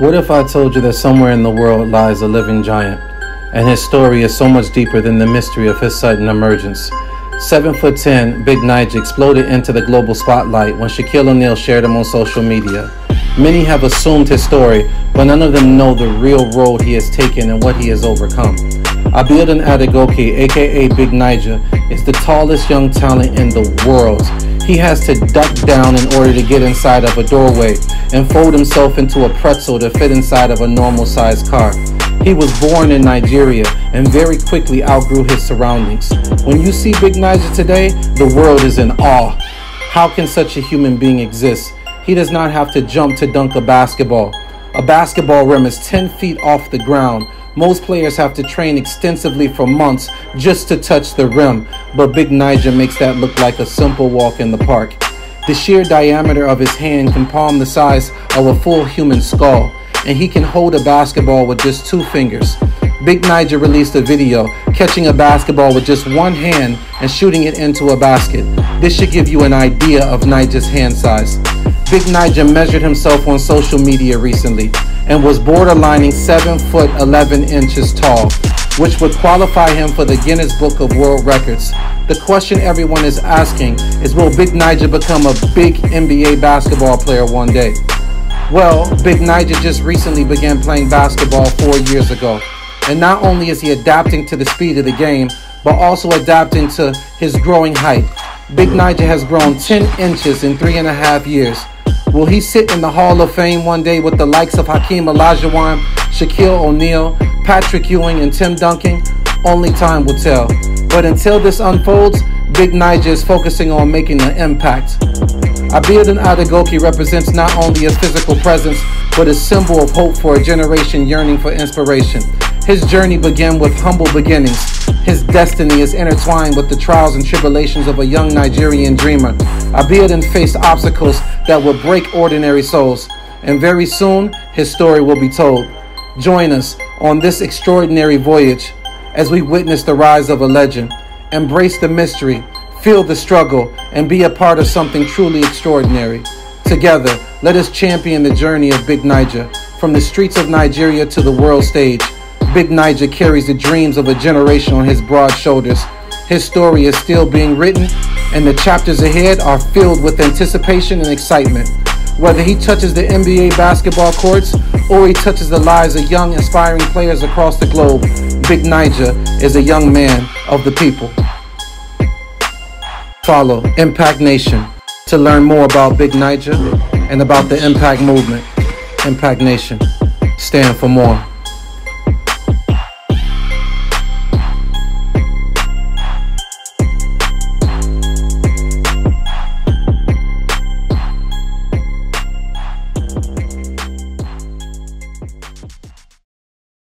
What if I told you that somewhere in the world lies a living giant, and his story is so much deeper than the mystery of his sudden emergence? Seven foot ten, Big Naija exploded into the global spotlight when Shaquille O'Neal shared him on social media. Many have assumed his story, but none of them know the real road he has taken and what he has overcome. Abiodun Adegoke, aka Big Naija, is the tallest young talent in the world. He has to duck down in order to get inside of a doorway and fold himself into a pretzel to fit inside of a normal sized car. He was born in Nigeria and very quickly outgrew his surroundings. When you see Big Naija today, the world is in awe. How can such a human being exist? He does not have to jump to dunk a basketball. A basketball rim is 10 feet off the ground. Most players have to train extensively for months just to touch the rim, but Big Naija makes that look like a simple walk in the park. The sheer diameter of his hand can palm the size of a full human skull, and he can hold a basketball with just two fingers. Big Naija released a video catching a basketball with just one hand and shooting it into a basket. This should give you an idea of Naija's hand size. Big Niger measured himself on social media recently and was borderlining 7 foot 11 inches tall, which would qualify him for the Guinness Book of World Records. The question everyone is asking is will Big Naija become a big NBA basketball player one day? Well, Big Naija just recently began playing basketball four years ago. And not only is he adapting to the speed of the game, but also adapting to his growing height. Big Naija has grown 10 inches in three and a half years. Will he sit in the Hall of Fame one day with the likes of Hakeem Olajuwon, Shaquille O'Neal, Patrick Ewing, and Tim Duncan? Only time will tell. But until this unfolds, Big Naija is focusing on making an impact. Abiodun Adegoke represents not only a physical presence, but a symbol of hope for a generation yearning for inspiration. His journey began with humble beginnings. His destiny is intertwined with the trials and tribulations of a young Nigerian dreamer. Abiodun faced obstacles that will break ordinary souls, and very soon his story will be told. Join us on this extraordinary voyage as we witness the rise of a legend. Embrace the mystery, feel the struggle, and be a part of something truly extraordinary. Together, let us champion the journey of Big Naija from the streets of Nigeria to the world stage. Big Naija carries the dreams of a generation on his broad shoulders. His story is still being written, and the chapters ahead are filled with anticipation and excitement. Whether he touches the NBA basketball courts or he touches the lives of young, inspiring players across the globe, Big Naija is a young man of the people. Follow MPAC Nation to learn more about Big Naija and about the MPAC Movement. MPAC Nation. Stand for more.